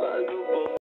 Bye.